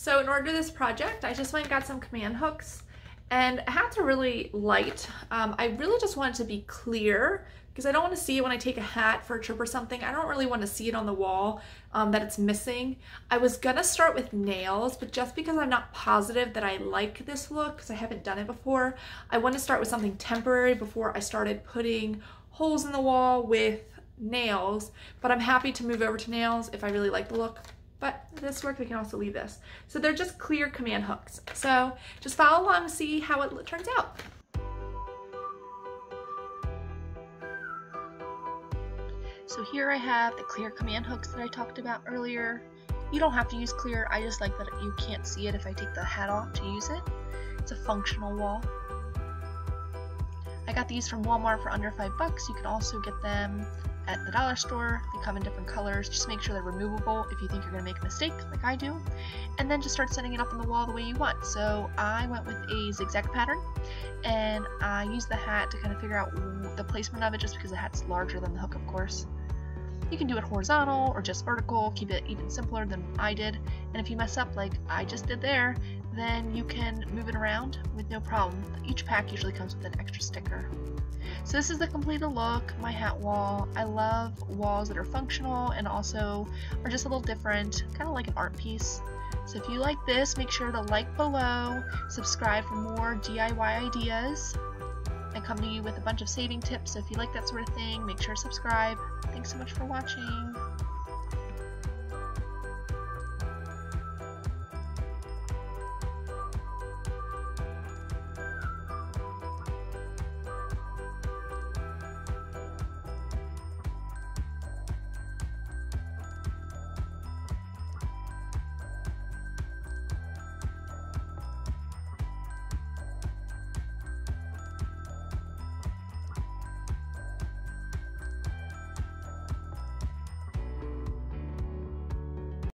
So in order to this project, I just went and got some command hooks and hats are really light. Um, I really just want it to be clear because I don't want to see it when I take a hat for a trip or something. I don't really want to see it on the wall um, that it's missing. I was gonna start with nails, but just because I'm not positive that I like this look, because I haven't done it before, I want to start with something temporary before I started putting holes in the wall with nails, but I'm happy to move over to nails if I really like the look. But this work, we can also leave this. So they're just clear command hooks. So just follow along and see how it turns out. So here I have the clear command hooks that I talked about earlier. You don't have to use clear, I just like that you can't see it if I take the hat off to use it. It's a functional wall. I got these from Walmart for under five bucks. You can also get them at the dollar store. They come in different colors. Just make sure they're removable if you think you're going to make a mistake, like I do. And then just start setting it up on the wall the way you want. So I went with a zigzag pattern, and I used the hat to kind of figure out the placement of it just because the hat's larger than the hook, of course. You can do it horizontal or just vertical, keep it even simpler than I did. And if you mess up like I just did there, then you can move it around with no problem. Each pack usually comes with an extra sticker. So this is the completed look, my hat wall. I love walls that are functional and also are just a little different, kind of like an art piece. So if you like this, make sure to like below, subscribe for more DIY ideas. I come to you with a bunch of saving tips, so if you like that sort of thing, make sure to subscribe. Thanks so much for watching.